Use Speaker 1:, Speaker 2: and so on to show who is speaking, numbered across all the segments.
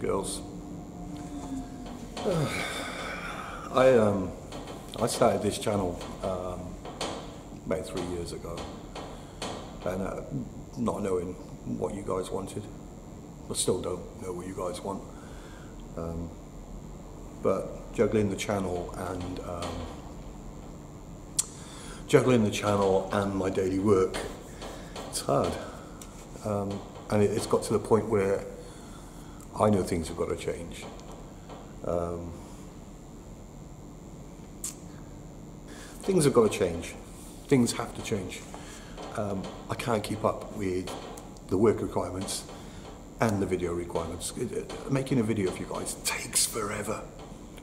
Speaker 1: girls. I um, I started this channel um, about three years ago, and uh, not knowing what you guys wanted. I still don't know what you guys want, um, but juggling the channel and um, juggling the channel and my daily work, it's hard, um, and it, it's got to the point where I know things have got to change. Um, things have got to change. Things have to change. Um, I can't keep up with the work requirements and the video requirements. Making a video for you guys takes forever.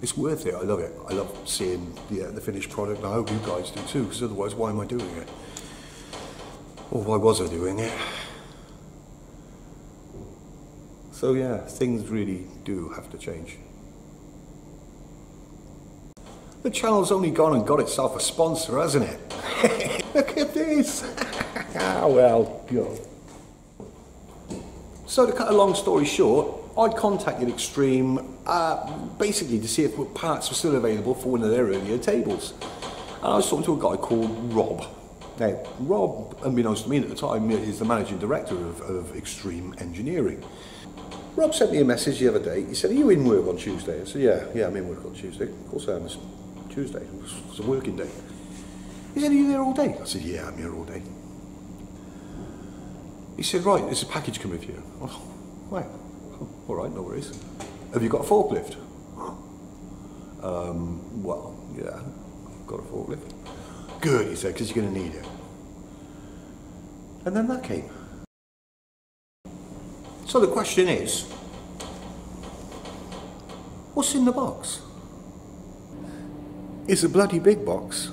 Speaker 1: It's worth it. I love it. I love seeing the, uh, the finished product. I hope you guys do too, because otherwise, why am I doing it? Or why was I doing it? So yeah, things really do have to change. The channel's only gone and got itself a sponsor, hasn't it? Look at this! ah, well, go. So to cut a long story short, I contacted Xtreme uh, basically to see if parts were still available for one of their earlier tables. And I was talking to a guy called Rob. Now, Rob, unbeknownst to me at the time, is the managing director of, of Xtreme Engineering. Rob sent me a message the other day. He said, are you in work on Tuesday? I said, yeah, yeah, I'm in work on Tuesday. Of course I am. It's Tuesday. It's a working day. He said, are you there all day? I said, yeah, I'm here all day. He said, right, there's a package coming for you. Oh, right. All right, no worries. Have you got a forklift? Um, well, yeah, I've got a forklift. Good, he said, because you're going to need it. And then that came. So the question is, what's in the box? It's a bloody big box.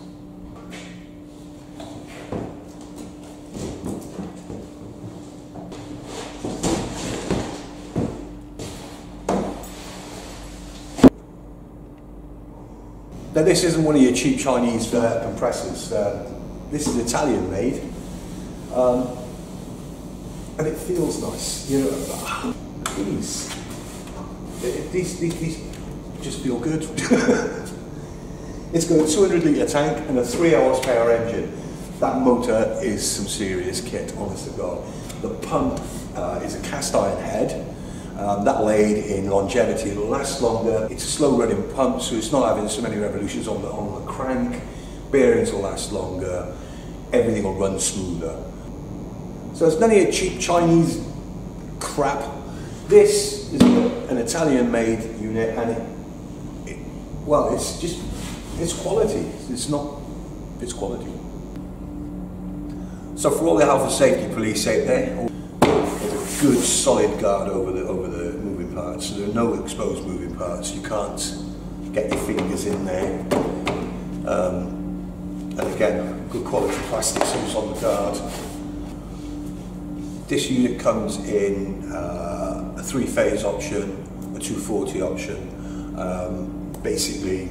Speaker 1: Now this isn't one of your cheap Chinese uh, compressors. Uh, this is Italian made. Um, and it feels nice. You know, these, these, these, these just feel good. It's got a 200 litre tank and a 3 horsepower engine. That motor is some serious kit, honest to God. The pump uh, is a cast iron head. Um, that'll aid in longevity, it'll last longer. It's a slow running pump, so it's not having so many revolutions on the, on the crank. Bearings will last longer, everything will run smoother. So it's of your cheap Chinese crap. This is an Italian made unit and it, it well, it's just it's quality. It's not, it's quality. So for all the health and safety police out there, there's a good solid guard over the over the moving parts. So there are no exposed moving parts. You can't get your fingers in there. Um, and again, good quality plastic who's on the guard. This unit comes in uh, a three-phase option, a 240 option. Um, basically,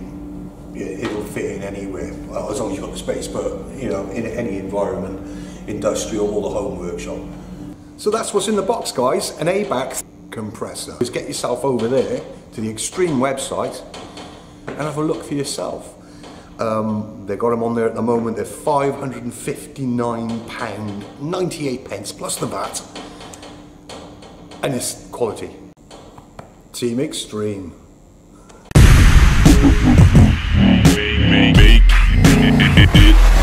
Speaker 1: it'll fit in anywhere, well, as long as you've got the space, but you know, in any environment, industrial or the home workshop. So that's what's in the box, guys, an ABAC compressor. Just get yourself over there to the Xtreme website and have a look for yourself. Um, they've got them on there at the moment, they're £559, 98 pence plus the VAT. And it's quality. Team Xtreme.
Speaker 2: make, make it.